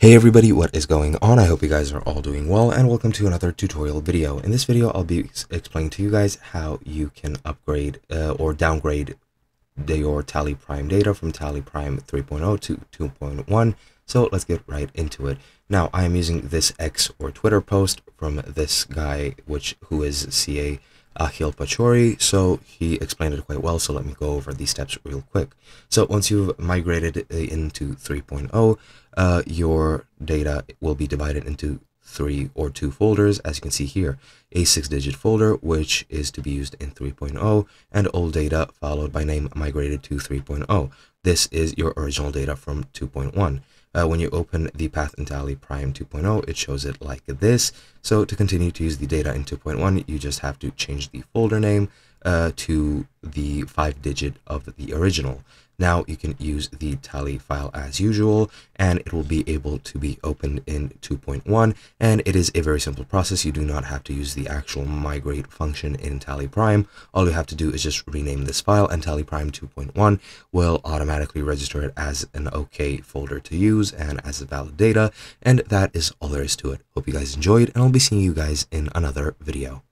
Hey everybody, what is going on? I hope you guys are all doing well and welcome to another tutorial video. In this video, I'll be explaining to you guys how you can upgrade uh, or downgrade your Tally Prime data from Tally Prime 3.0 to 2.1. So let's get right into it. Now, I am using this X or Twitter post from this guy, which who is CA Akhil Pachori. So he explained it quite well. So let me go over these steps real quick. So once you've migrated into 3.0, uh, your data will be divided into three or two folders, as you can see here. A six-digit folder, which is to be used in 3.0, and old data followed by name migrated to 3.0. This is your original data from 2.1. Uh, when you open the Path Tally Prime 2.0, it shows it like this. So to continue to use the data in 2.1, you just have to change the folder name uh, to the five digit of the original. Now you can use the tally file as usual and it will be able to be opened in 2.1 and it is a very simple process. You do not have to use the actual migrate function in tally prime. All you have to do is just rename this file and tally prime 2.1 will automatically register it as an OK folder to use and as a valid data and that is all there is to it. Hope you guys enjoyed and I'll be seeing you guys in another video.